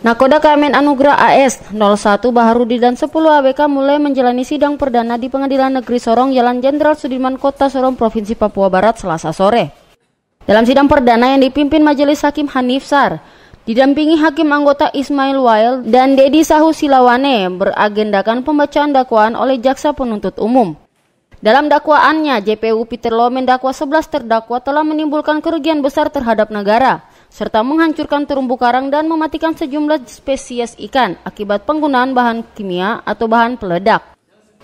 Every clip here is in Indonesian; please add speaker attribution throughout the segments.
Speaker 1: Nakoda KMN Anugerah AS 01 Baharudi dan 10 ABK mulai menjalani sidang perdana di Pengadilan Negeri Sorong Jalan Jenderal Sudirman Kota Sorong Provinsi Papua Barat Selasa sore. Dalam sidang perdana yang dipimpin Majelis Hakim Hanif Sar, didampingi Hakim anggota Ismail Wail dan Dedi Sahu Silawane beragendakan pembacaan dakwaan oleh Jaksa Penuntut Umum. Dalam dakwaannya, JPU Peter Lo mendakwa 11 terdakwa telah menimbulkan kerugian besar terhadap negara, serta menghancurkan terumbu karang dan mematikan sejumlah spesies ikan akibat penggunaan bahan kimia atau bahan peledak.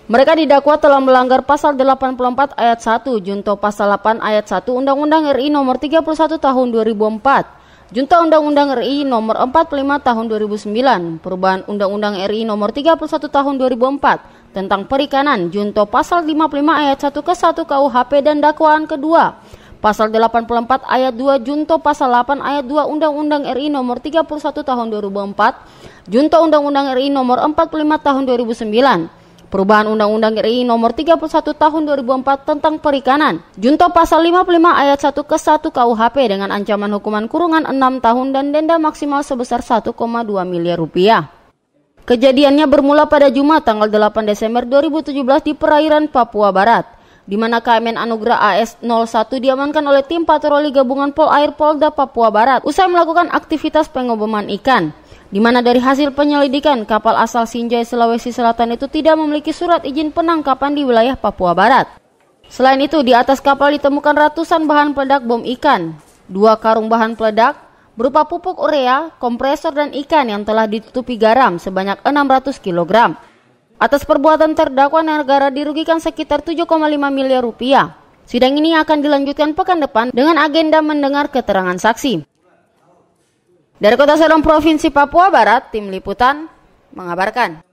Speaker 1: Mereka didakwa telah melanggar pasal 84 ayat 1 junto pasal 8 ayat 1 Undang-Undang RI nomor 31 tahun 2004, junto Undang-Undang RI nomor 45 tahun 2009, perubahan Undang-Undang RI nomor 31 tahun 2004 tentang perikanan, junto pasal 55 ayat 1 ke 1 KUHP dan dakwaan kedua Pasal 84 ayat 2 Junto Pasal 8 ayat 2 Undang-Undang RI nomor 31 tahun 2004 Junto Undang-Undang RI nomor 45 tahun 2009 Perubahan Undang-Undang RI nomor 31 tahun 2004 tentang perikanan Junto Pasal 55 ayat 1 ke 1 KUHP dengan ancaman hukuman kurungan 6 tahun dan denda maksimal sebesar 1,2 miliar rupiah. Kejadiannya bermula pada Jumat tanggal 8 Desember 2017 di perairan Papua Barat di mana KMN Anugerah AS-01 diamankan oleh tim patroli gabungan Pol Air Polda Papua Barat usai melakukan aktivitas pengoboman ikan. Di mana dari hasil penyelidikan kapal asal Sinjai Sulawesi Selatan itu tidak memiliki surat izin penangkapan di wilayah Papua Barat. Selain itu, di atas kapal ditemukan ratusan bahan peledak bom ikan, dua karung bahan peledak berupa pupuk urea, kompresor dan ikan yang telah ditutupi garam sebanyak 600 kg. Atas perbuatan terdakwa negara dirugikan sekitar 7,5 miliar rupiah. Sidang ini akan dilanjutkan pekan depan dengan agenda mendengar keterangan saksi. Dari Kota Sorong Provinsi Papua Barat, Tim Liputan mengabarkan.